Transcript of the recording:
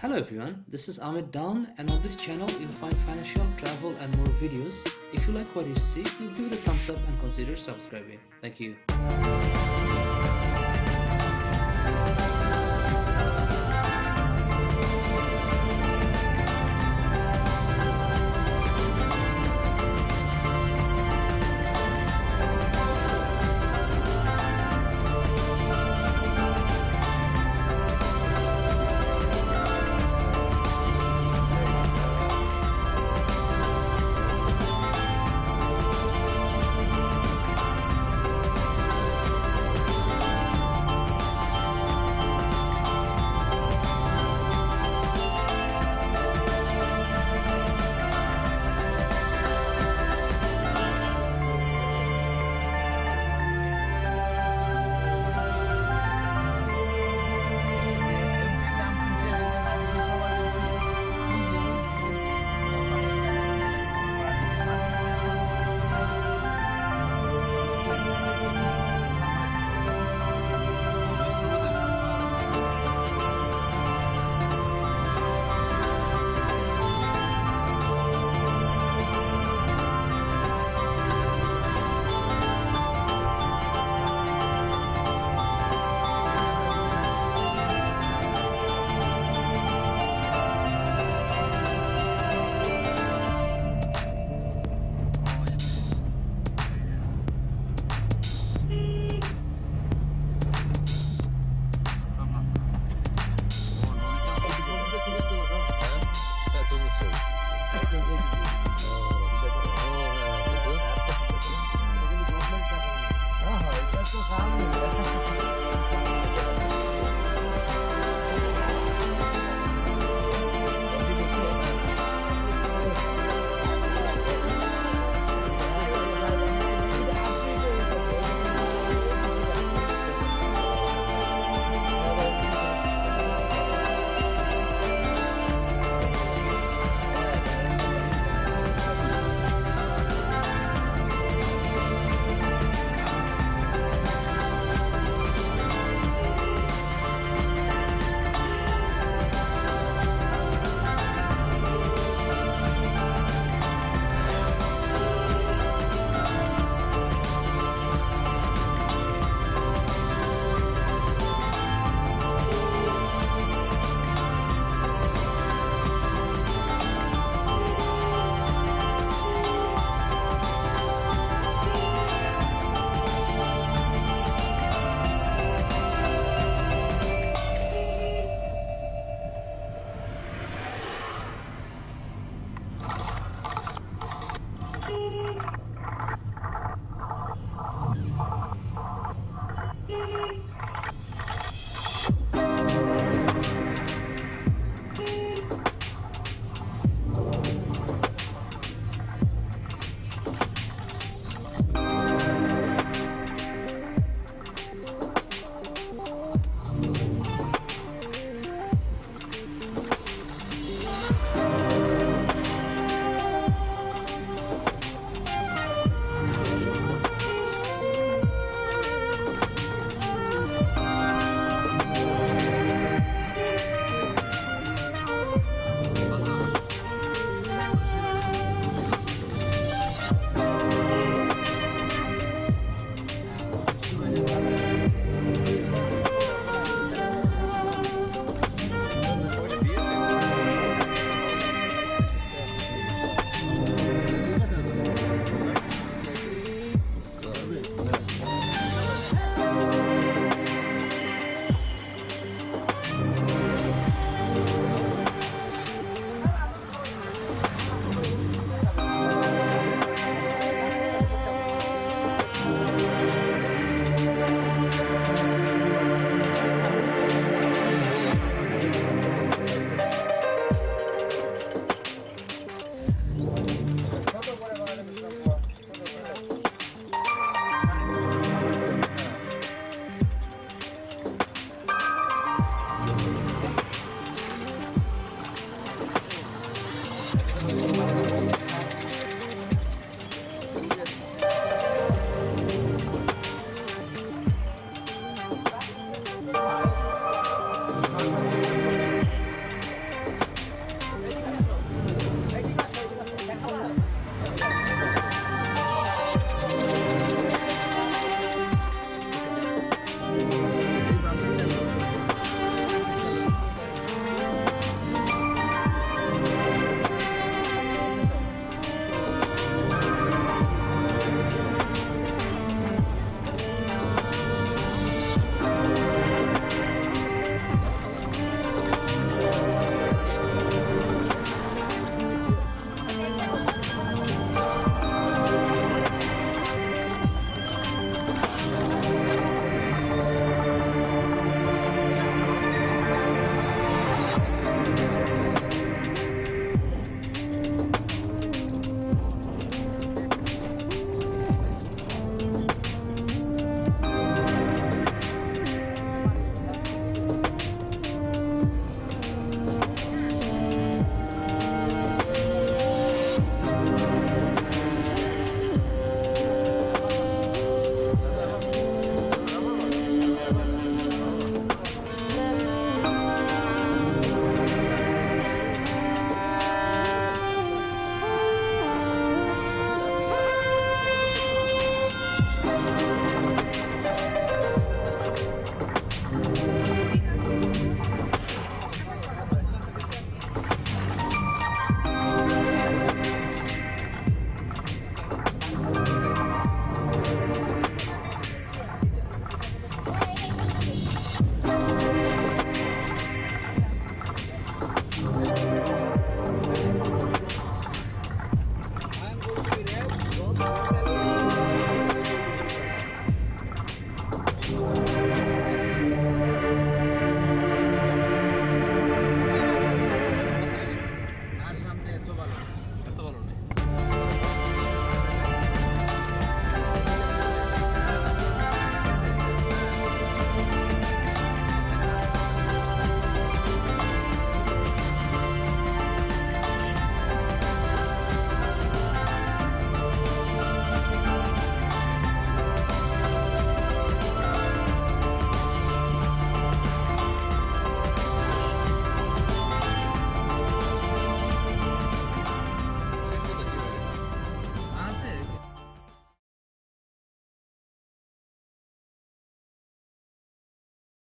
Hello everyone, this is Ahmed Dawn and on this channel you'll find financial, travel and more videos. If you like what you see, please give it a thumbs up and consider subscribing. Thank you. Wow.